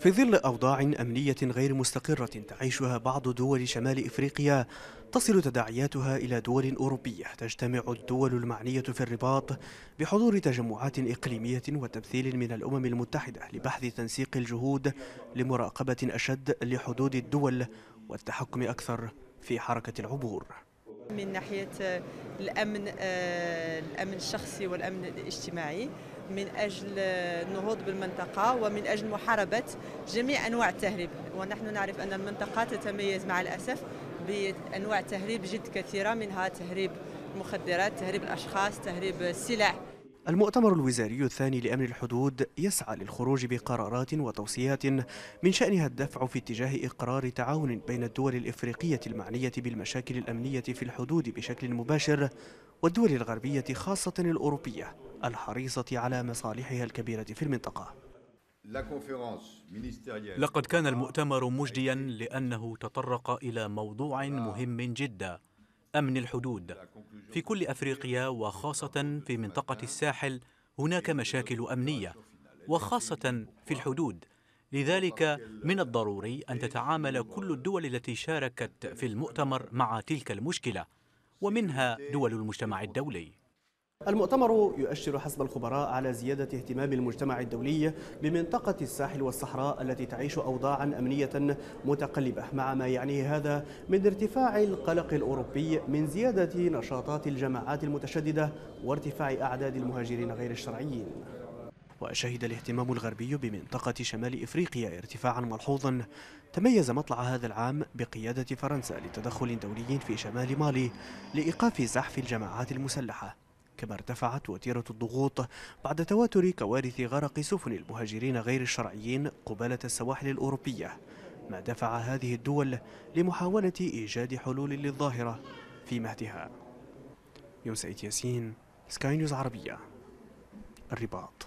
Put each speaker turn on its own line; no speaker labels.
في ظل أوضاع أمنية غير مستقرة تعيشها بعض دول شمال إفريقيا تصل تداعياتها إلى دول أوروبية. تجتمع الدول المعنية في الرباط بحضور تجمعات إقليمية وتمثيل من الأمم المتحدة لبحث تنسيق الجهود لمراقبة أشد لحدود الدول والتحكم أكثر في حركة العبور.
من ناحية الأمن الأمن الشخصي والأمن الاجتماعي من أجل النهوض بالمنطقة ومن أجل محاربة جميع أنواع التهريب. ونحن نعرف أن المنطقة تتميز مع الأسف بأنواع تهريب جد كثيرة منها تهريب المخدرات تهريب الأشخاص تهريب السلع
المؤتمر الوزاري الثاني لأمن الحدود يسعى للخروج بقرارات وتوصيات من شأنها الدفع في اتجاه إقرار تعاون بين الدول الإفريقية المعنية بالمشاكل الأمنية في الحدود بشكل مباشر والدول الغربية خاصة الأوروبية. الحريصة على مصالحها الكبيرة في المنطقة.
لقد كان المؤتمر مجديا لأنه تطرق إلى موضوع مهم جدا أمن الحدود. في كل أفريقيا وخاصة في منطقة الساحل هناك مشاكل أمنية وخاصة في الحدود. لذلك من الضروري أن تتعامل كل الدول التي شاركت في المؤتمر مع تلك المشكلة ومنها دول المجتمع الدولي.
المؤتمر يؤشر حسب الخبراء على زيادة اهتمام المجتمع الدولي بمنطقة الساحل والصحراء التي تعيش أوضاعا أمنية متقلبة مع ما يعنيه هذا من ارتفاع القلق الأوروبي من زيادة نشاطات الجماعات المتشددة وارتفاع أعداد المهاجرين غير الشرعيين. وشهد الاهتمام الغربي بمنطقة شمال إفريقيا ارتفاعا ملحوظا. تميز مطلع هذا العام بقيادة فرنسا لتدخل دولي في شمال مالي لإيقاف زحف الجماعات المسلحة. كما ارتفعت وتيرة الضغوط بعد تواتر كوارث غرق سفن المهاجرين غير الشرعيين قبالة السواحل الأوروبية. ما دفع هذه الدول لمحاولة إيجاد حلول للظاهرة في مهدها. يوسف ياسين سكاي نيوز عربية. الرباط.